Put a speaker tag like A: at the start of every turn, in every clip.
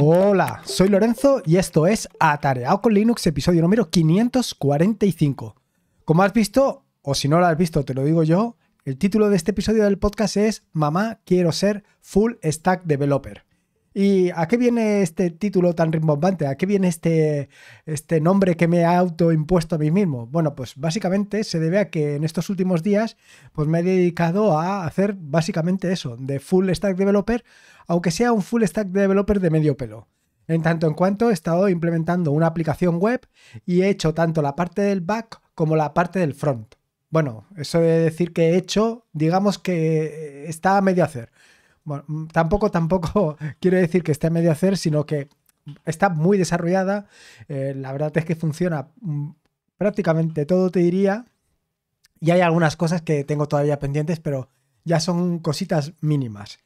A: Hola, soy Lorenzo y esto es Atareado con Linux, episodio número 545. Como has visto, o si no lo has visto, te lo digo yo, el título de este episodio del podcast es Mamá, quiero ser full stack developer. ¿Y a qué viene este título tan rimbombante? ¿A qué viene este, este nombre que me ha autoimpuesto a mí mismo? Bueno, pues básicamente se debe a que en estos últimos días pues me he dedicado a hacer básicamente eso, de full stack developer, aunque sea un full stack developer de medio pelo. En tanto en cuanto he estado implementando una aplicación web y he hecho tanto la parte del back como la parte del front. Bueno, eso de decir que he hecho, digamos que está a medio hacer. Bueno, mm, tampoco, tampoco quiero decir que esté a medio hacer, sino que está muy desarrollada. Eh, la verdad es que funciona mm, prácticamente todo, te diría. Y hay algunas cosas que tengo todavía pendientes, pero ya son cositas mínimas.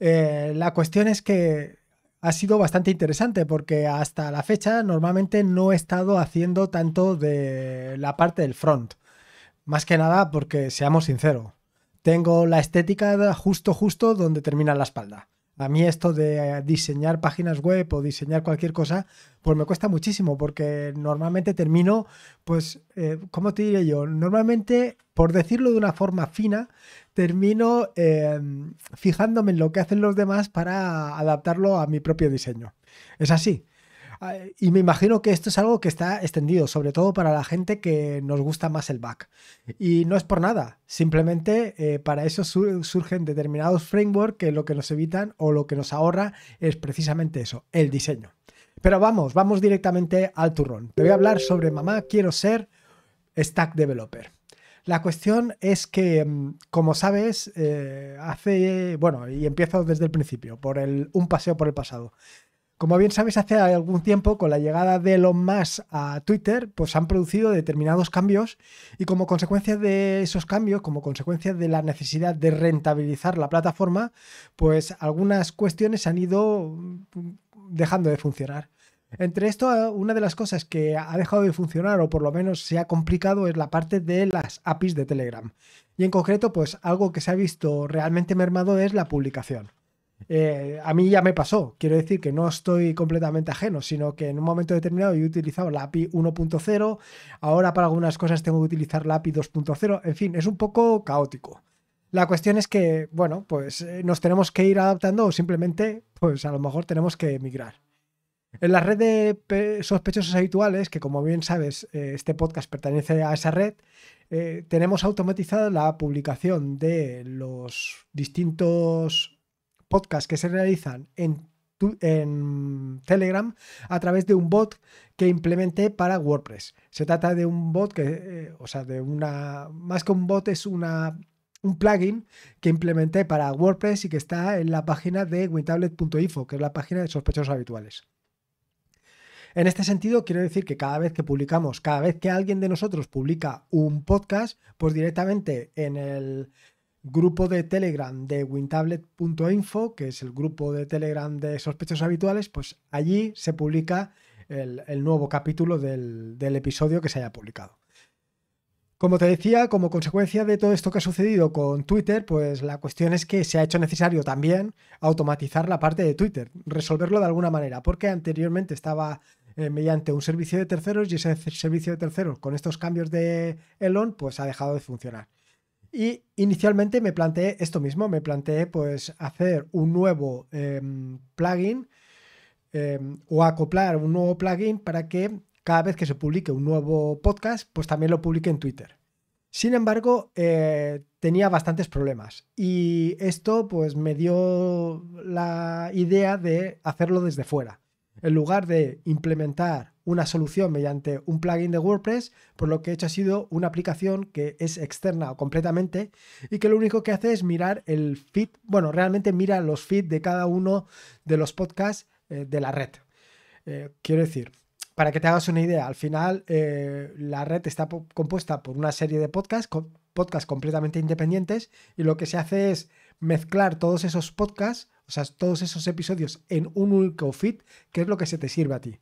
A: Eh, la cuestión es que ha sido bastante interesante porque hasta la fecha normalmente no he estado haciendo tanto de la parte del front. Más que nada porque, seamos sinceros, tengo la estética justo, justo donde termina la espalda. A mí esto de diseñar páginas web o diseñar cualquier cosa, pues me cuesta muchísimo porque normalmente termino, pues, eh, ¿cómo te diré yo? Normalmente, por decirlo de una forma fina, termino em, fijándome en lo que hacen los demás para adaptarlo a mi propio diseño. Es así. Ah, y me imagino que esto es algo que está extendido, sobre todo para la gente que nos gusta más el back. Y no es por nada, simplemente eh, para eso surgen determinados frameworks que lo que nos evitan o lo que nos ahorra es precisamente eso, el diseño. Pero vamos, vamos directamente al turrón. Te voy a hablar sobre mamá, quiero ser stack developer. La cuestión es que, mm, como sabes, eh, hace, bueno, y empiezo desde el principio, por el, un paseo por el pasado. Como bien sabéis, hace algún tiempo, con la llegada de Elon Musk a Twitter, pues han producido determinados cambios y como consecuencia de esos cambios, como consecuencia de la necesidad de rentabilizar la plataforma, pues algunas cuestiones han ido dejando de funcionar. Entre esto, una de las cosas que ha dejado de funcionar o por lo menos se ha complicado es la parte de las APIs de Telegram. Y en concreto, pues algo que se ha visto realmente mermado es la publicación. Eh, a mí ya me pasó. Quiero decir que no estoy completamente ajeno, sino que en un momento determinado yo he utilizado la API 1.0, ahora para algunas cosas tengo que utilizar la API 2.0, en fin, es un poco caótico. La cuestión es que, bueno, pues eh, nos tenemos que ir adaptando o simplemente, pues a lo mejor tenemos que emigrar. En la red de sospechosos habituales, que como bien sabes, eh, este podcast pertenece a esa red, tenemos automatizada la publicación de los distintos podcasts que se realizan en, Telegram a través de un bot que implementé para WordPress. Se trata de un bot que, eh, o sea, de una, más que un bot es una, un plugin que implementé para WordPress y que está en la página de wintablet.info, que es la página de sospechosos habituales. En este sentido, quiero decir que cada vez que publicamos, cada vez que alguien de nosotros publica un podcast, pues directamente en el, grupo de Telegram de wintablet.info, que es el grupo de Telegram de sospechosos habituales, pues allí se publica el, nuevo capítulo del, episodio que se haya publicado. Como te decía, como consecuencia de todo esto que ha sucedido con Twitter, pues la cuestión es que se ha hecho necesario también automatizar la parte de Twitter, resolverlo de alguna manera, porque anteriormente estaba eh, mediante un servicio de terceros y ese servicio de terceros con estos cambios de Elon pues ha dejado de funcionar. Y inicialmente me planteé esto mismo, me planteé pues hacer un nuevo em, plugin em, o acoplar un nuevo plugin para que cada vez que se publique un nuevo podcast, pues también lo publique en Twitter. Sin embargo, eh, tenía bastantes problemas y esto pues me dio la idea de hacerlo desde fuera. En lugar de implementar una solución mediante un plugin de WordPress, por lo que he hecho ha sido una aplicación que es externa o completamente y que lo único que hace es mirar el feed, bueno, realmente mira los feeds de cada uno de los podcasts eh, de la red. Eh, quiero decir, para que te hagas una idea, al final eh, la red está compuesta por una serie de podcasts, podcasts completamente independientes y lo que se hace es mezclar todos esos podcasts, o sea, todos esos episodios en un único feed, que es lo que se te sirve a ti.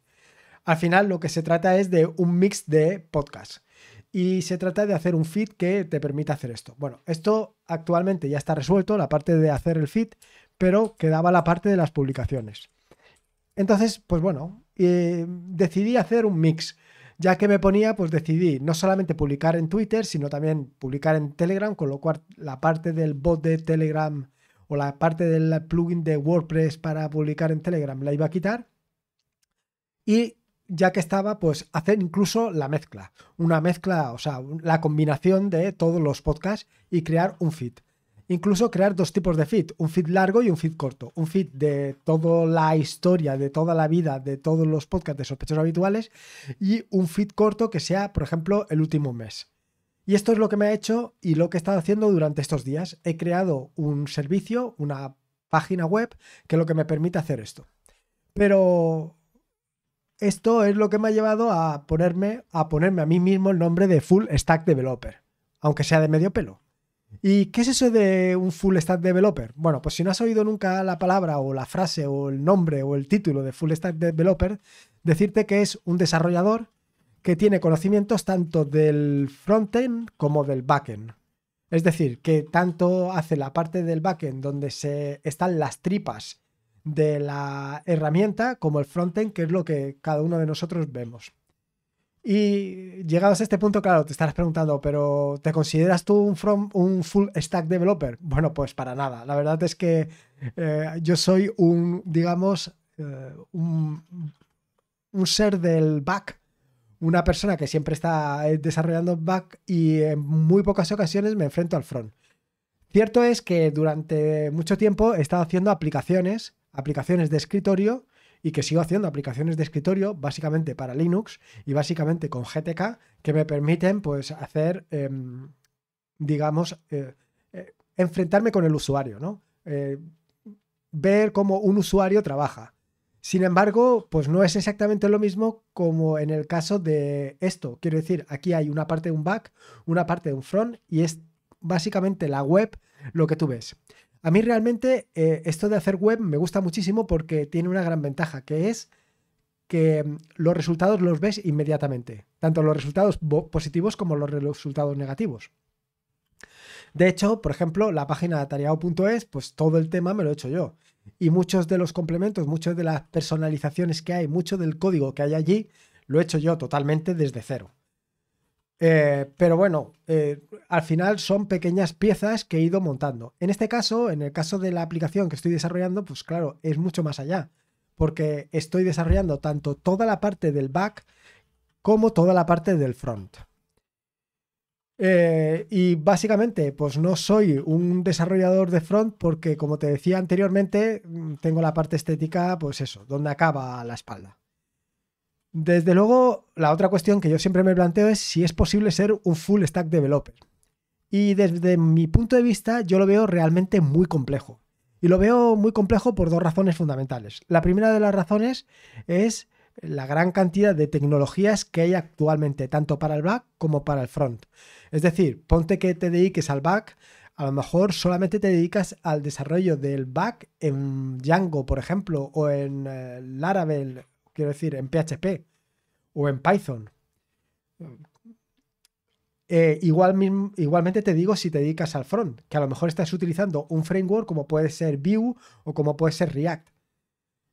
A: Al final lo que se trata es de un mix de podcasts. Y se trata de hacer un feed que te permita hacer esto. Bueno, esto actualmente ya está resuelto, la parte de hacer el feed, pero quedaba la parte de las publicaciones. Entonces, pues bueno, eh, decidí hacer un mix. Ya que me ponía, pues decidí no solamente publicar en Twitter, sino también publicar en Telegram, con lo cual la parte del bot de Telegram o la parte del plugin de WordPress para publicar en Telegram la iba a quitar. Y ya que estaba, pues hacer incluso la mezcla. Una mezcla, o sea, la combinación de todos los podcasts y crear un feed. Incluso crear dos tipos de feed, un feed largo y un feed corto. Un feed de toda la historia, de toda la vida, de todos los podcasts de sospechosos habituales y un feed corto que sea, por ejemplo, el último mes. Y esto es lo que me ha hecho y lo que he estado haciendo durante estos días. He creado un servicio, una página web, que lo que me permite hacer esto. Pero esto es lo que me ha llevado a ponerme, a ponerme a mí mismo el nombre de Full Stack Developer, aunque sea de medio pelo. ¿Y qué es eso de un Full Stack Developer? Bueno, pues si no has oído nunca la palabra o la frase o el nombre o el título de Full Stack Developer, decirte que es un desarrollador que tiene conocimientos tanto del frontend como del backend. Es decir, que tanto hace la parte del backend donde se están las tripas de la herramienta como el frontend, que es lo que cada uno de nosotros vemos. Y llegados a este punto, claro, te estarás preguntando, pero ¿te consideras tú un, un full stack developer? Bueno, pues para nada. La verdad es que eh, yo soy un, digamos, eh, un, un, ser del back, una persona que siempre está desarrollando back y en muy pocas ocasiones me enfrento al front. Cierto es que durante mucho tiempo he estado haciendo aplicaciones aplicaciones de escritorio y que sigo haciendo aplicaciones de escritorio básicamente para Linux y básicamente con GTK que me permiten pues hacer, em, digamos, eh, eh, enfrentarme con el usuario, ¿no? Eh, ver cómo un usuario trabaja. Sin embargo, pues no es exactamente lo mismo como en el caso de esto. Quiero decir, aquí hay una parte de un back, una parte de un front y es básicamente la web lo que tú ves. A mí realmente eh, esto de hacer web me gusta muchísimo porque tiene una gran ventaja, que es que mm, los resultados los ves inmediatamente, tanto los resultados positivos como los resultados negativos. De hecho, por ejemplo, la página de atareado.es, pues todo el tema me lo he hecho yo. Y muchos de los complementos, muchas de las personalizaciones que hay, mucho del código que hay allí, lo he hecho yo totalmente desde cero. Eh, pero bueno, eh, al final son pequeñas piezas que he ido montando. En este caso, en el caso de la aplicación que estoy desarrollando, pues claro, es mucho más allá, porque estoy desarrollando tanto toda la parte del back como toda la parte del front. Eh, y básicamente, pues no soy un desarrollador de front porque, como te decía anteriormente, mm, tengo la parte estética, pues eso, donde acaba la espalda. Desde luego, la otra cuestión que yo siempre me planteo es si es posible ser un full stack developer. Y desde mi punto de vista, yo lo veo realmente muy complejo. Y lo veo muy complejo por dos razones fundamentales. La primera de las razones es la gran cantidad de tecnologías que hay actualmente, tanto para el back como para el front. Es decir, ponte que te dediques al back, a lo mejor solamente te dedicas al desarrollo del back en Django, por ejemplo, o en eh, Laravel quiero decir, en PHP o en Python. Eh, igual, igualmente te digo si te dedicas al front, que a lo mejor estás utilizando un framework como puede ser Vue o como puede ser React.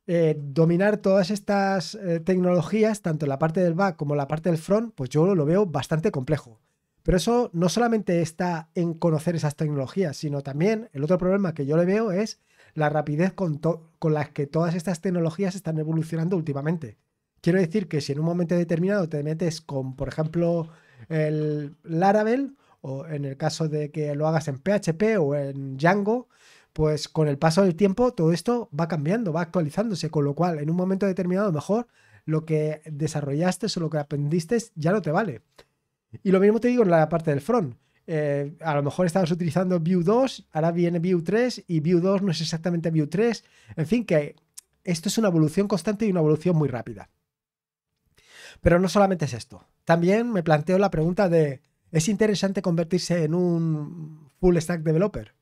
A: Eh, dominar todas estas eh, tecnologías, tanto en la parte del back como en la parte del front, pues yo lo veo bastante complejo. Pero eso no solamente está en conocer esas tecnologías, sino también el otro problema que yo le veo es la rapidez con, con la que todas estas tecnologías están evolucionando últimamente. Quiero decir que si en un momento determinado te metes con, por ejemplo, el Laravel, o en el caso de que lo hagas en PHP o en Django, pues con el paso del tiempo todo esto va cambiando, va actualizándose, con lo cual en un momento determinado mejor lo que desarrollaste o lo que aprendiste ya no te vale. Y lo mismo te digo en la parte del front. Eh, a lo mejor estabas utilizando Vue 2, ahora viene Vue 3 y Vue 2 no es exactamente Vue 3. En fin, que esto es una evolución constante y una evolución muy rápida. Pero no solamente es esto. También me planteo la pregunta de, ¿es interesante convertirse en un full stack developer?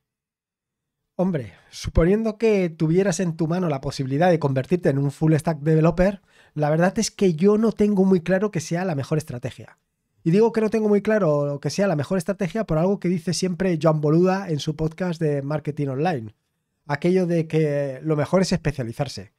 A: Hombre, suponiendo que tuvieras en tu mano la posibilidad de convertirte en un full stack developer, la verdad es que yo no tengo muy claro que sea la mejor estrategia. Y digo que no tengo muy claro que sea la mejor estrategia por algo que dice siempre Joan Boluda en su podcast de marketing online. Aquello de que lo mejor es especializarse.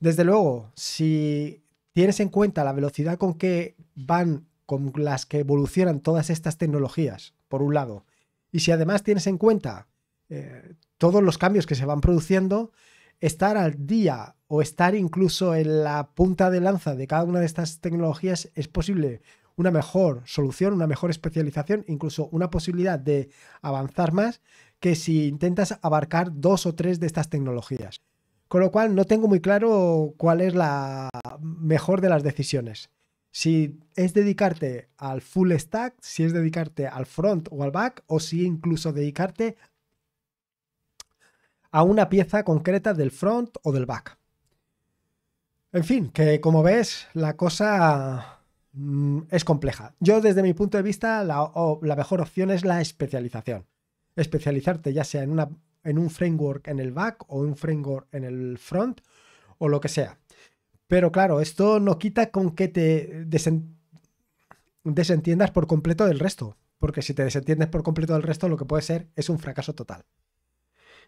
A: Desde luego, si tienes en cuenta la velocidad con que van, con las que evolucionan todas estas tecnologías, por un lado, y si además tienes en cuenta eh, todos los cambios que se van produciendo, estar al día o estar incluso en la punta de lanza de cada una de estas tecnologías es posible una mejor solución, una mejor especialización, incluso una posibilidad de avanzar más que si intentas abarcar dos o tres de estas tecnologías. Con lo cual no tengo muy claro cuál es la mejor de las decisiones. Si es dedicarte al full stack, si es dedicarte al front o al back, o si incluso dedicarte a una pieza concreta del front o del back. En fin, que como ves, la cosa mm, es compleja. Yo desde mi punto de vista, la, mejor opción es la especialización. Especializarte ya sea en un framework en el back o un framework en el front o lo que sea. Pero claro, esto no quita con que te desentiendas por completo del resto, porque si te desentiendes por completo del resto, lo que puede ser es un fracaso total.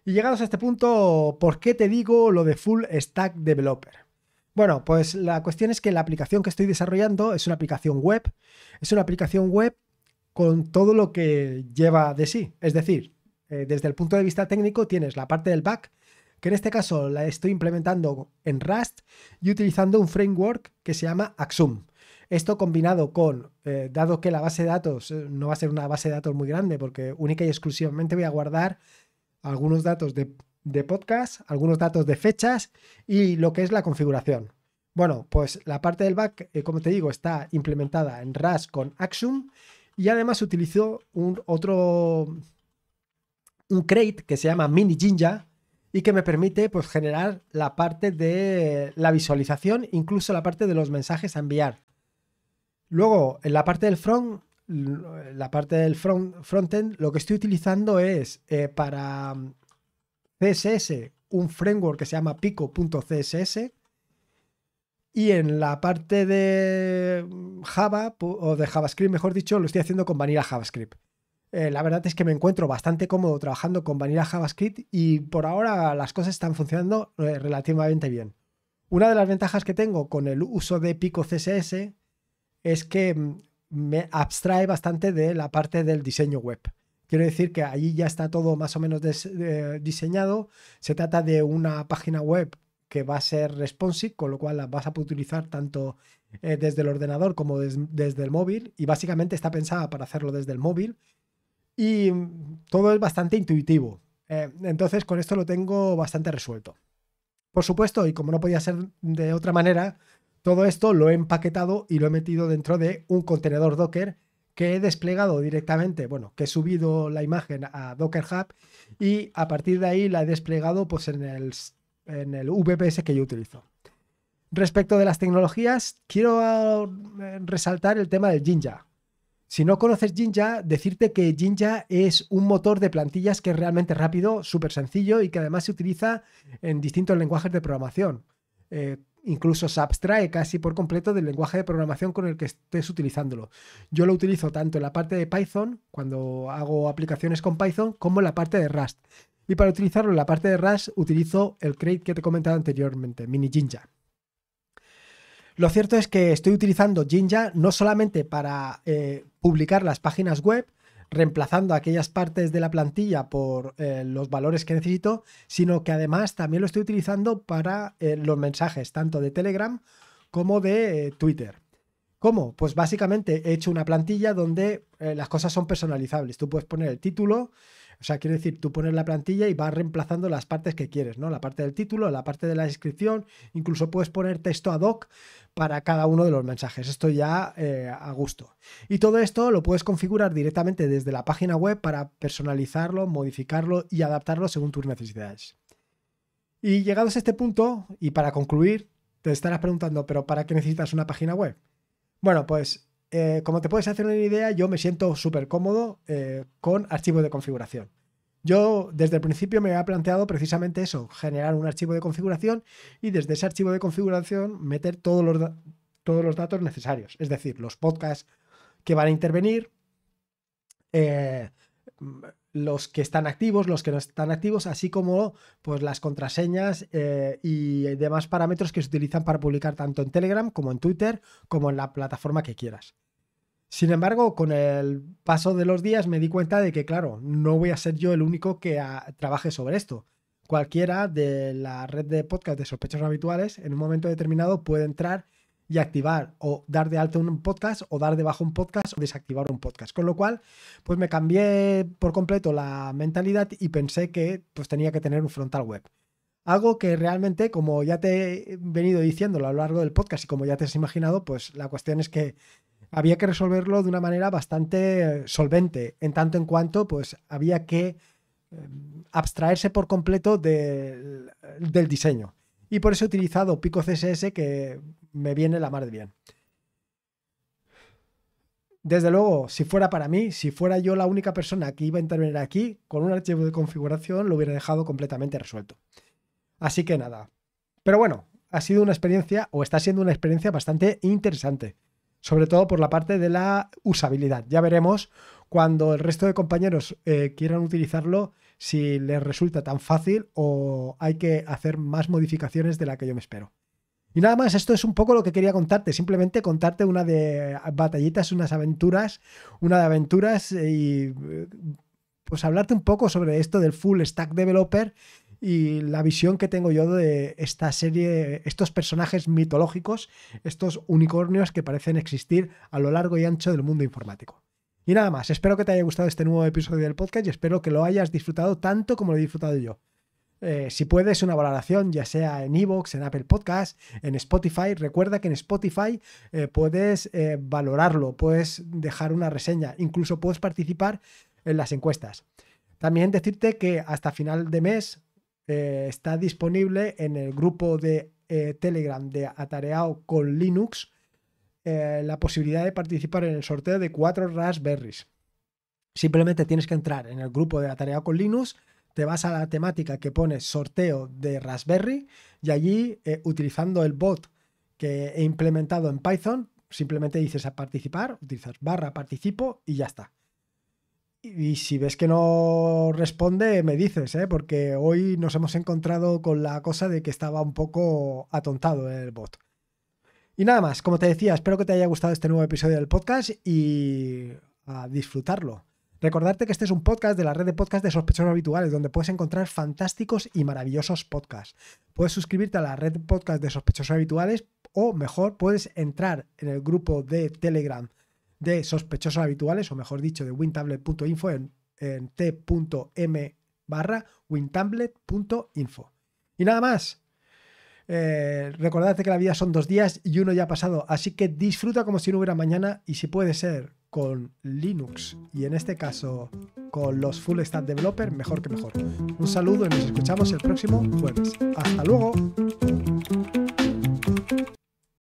A: Y llegados a este punto, ¿por qué te digo lo de Full Stack Developer? Bueno, pues la cuestión es que la aplicación que estoy desarrollando es una aplicación web, es una aplicación web con todo lo que lleva de sí, es decir, eh, desde el punto de vista técnico tienes la parte del back, que en este caso la estoy implementando en Rust y utilizando un framework que se llama Axum. Esto combinado con, eh, dado que la base de datos eh, no va a ser una base de datos muy grande, porque única y exclusivamente voy a guardar algunos datos de, podcast, algunos datos de fechas y lo que es la configuración. Bueno, pues la parte del back, como te digo, está implementada en Rust con Axum y además utilizo un otro un crate que se llama Mini Jinja y que me permite pues, generar la parte de la visualización, incluso la parte de los mensajes a enviar. Luego, en la parte del front, la parte del front, frontend, lo que estoy utilizando es eh, para CSS un framework que se llama pico.css y en la parte de Java o de JavaScript, mejor dicho, lo estoy haciendo con Vanilla JavaScript. Eh, la verdad es que me encuentro bastante cómodo trabajando con Vanilla JavaScript y por ahora las cosas están funcionando eh, relativamente bien. Una de las ventajas que tengo con el uso de Pico CSS es que mm, me abstrae bastante de la parte del diseño web. Quiero decir que allí ya está todo más o menos eh, diseñado. Se trata de una página web que va a ser responsive, con lo cual la vas a poder utilizar tanto desde el ordenador como desde el móvil. Y básicamente está pensada para hacerlo desde el móvil y todo es bastante intuitivo. Eh, entonces con esto lo tengo bastante resuelto. Por supuesto, y como no podía ser de otra manera, todo esto lo he empaquetado y lo he metido dentro de un contenedor Docker que he desplegado directamente, bueno, que he subido la imagen a Docker Hub y a partir de ahí la he desplegado pues en el, en el VPS que yo utilizo. Respecto de las tecnologías, quiero eh, resaltar el tema del Jinja. Si no conoces Jinja, decirte que Jinja es un motor de plantillas que es realmente rápido, súper sencillo y que además se utiliza en distintos lenguajes de programación. Eh, incluso se abstrae casi por completo del lenguaje de programación con el que estés utilizándolo. Yo lo utilizo tanto en la parte de Python, cuando hago aplicaciones con Python, como en la parte de Rust. Y para utilizarlo en la parte de Rust utilizo el crate que te he comentado anteriormente, Mini Jinja. Lo cierto es que estoy utilizando Jinja no solamente para eh, publicar las páginas web, reemplazando aquellas partes de la plantilla por eh, los valores que necesito, sino que además también lo estoy utilizando para eh, los mensajes, tanto de Telegram como de Twitter. ¿Cómo? Pues básicamente he hecho una plantilla donde las cosas son personalizables. Tú puedes poner el título, o sea, quiere decir, tú pones la plantilla y vas reemplazando las partes que quieres, ¿no? La parte del título, la parte de la descripción, incluso puedes poner texto ad hoc para cada uno de los mensajes. Esto ya eh, a gusto. Y todo esto lo puedes configurar directamente desde la página web para personalizarlo, modificarlo y adaptarlo según tus necesidades. Y llegados a este punto, y para concluir, te estarás preguntando, ¿pero para qué necesitas una página web? Bueno, pues eh, como te puedes hacer una idea, yo me siento súper cómodo eh, con archivos de configuración. Yo desde el principio me había planteado precisamente eso, generar un archivo de configuración y desde ese archivo de configuración meter todos los, todos los datos necesarios, es decir, los podcasts que van a intervenir, eh, los que están activos, los que no están activos, así como pues, las contraseñas eh, y demás parámetros que se utilizan para publicar tanto en Telegram como en Twitter, como en la plataforma que quieras. Sin embargo, con el paso de los días me di cuenta de que, claro, no voy a ser yo el único que trabaje sobre esto. Cualquiera de la red de podcast de sospechosos habituales en un momento determinado puede entrar y activar o dar de alta un podcast o dar de bajo un podcast o desactivar un podcast. Con lo cual, pues me cambié por completo la mentalidad y pensé que pues tenía que tener un frontal web. Algo que realmente, como ya te he venido diciendo a lo largo del podcast y como ya te has imaginado, pues la cuestión es que había que resolverlo de una manera bastante solvente, en tanto en cuanto pues había que em, abstraerse por completo del diseño. Y por eso he utilizado Pico CSS que me viene la mar de bien. Desde luego, si fuera para mí, si fuera yo la única persona que iba a intervenir aquí, con un archivo de configuración lo hubiera dejado completamente resuelto. Así que nada. Pero bueno, ha sido una experiencia, o está siendo una experiencia bastante interesante. Sobre todo por la parte de la usabilidad. Ya veremos cuando el resto de compañeros eh, quieran utilizarlo si les resulta tan fácil o hay que hacer más modificaciones de la que yo me espero. Y nada más, esto es un poco lo que quería contarte, simplemente contarte una de batallitas, unas aventuras, una de aventuras y pues hablarte un poco sobre esto del full stack developer y la visión que tengo yo de esta serie, estos personajes mitológicos, estos unicornios que parecen existir a lo largo y ancho del mundo informático. Y nada más, espero que te haya gustado este nuevo episodio del podcast y espero que lo hayas disfrutado tanto como lo he disfrutado yo. Eh, si puedes, una valoración, ya sea en Evox, en Apple Podcast, en Spotify. Recuerda que en Spotify eh, puedes eh, valorarlo, puedes dejar una reseña, incluso puedes participar en las encuestas. También decirte que hasta final de mes está disponible en el grupo de Telegram de Atareado con Linux eh, la posibilidad de participar en el sorteo de cuatro Raspberries. Simplemente tienes que entrar en el grupo de la tarea con Linux, te vas a la temática que pone sorteo de Raspberry y allí, eh, utilizando el bot que he implementado en Python, simplemente dices a participar, utilizas barra participo y ya está. Y, si ves que no responde, me dices, ¿eh? porque hoy nos hemos encontrado con la cosa de que estaba un poco atontado el bot. Y nada más, como te decía, espero que te haya gustado este nuevo episodio del podcast y a disfrutarlo. Recordarte que este es un podcast de la red de podcast de sospechosos habituales, donde puedes encontrar fantásticos y maravillosos podcasts. Puedes suscribirte a la red de podcast de sospechosos habituales o mejor, puedes entrar en el grupo de Telegram de sospechosos habituales, o mejor dicho, de wintablet.info en, en t.m barra wintablet.info. Y nada más, eh, recordad que la vida son dos días y uno ya ha pasado, así que disfruta como si no hubiera mañana y si puede ser con Linux y en este caso con los Full Stack Developer, mejor que mejor. Un saludo y nos escuchamos el próximo jueves. Hasta luego.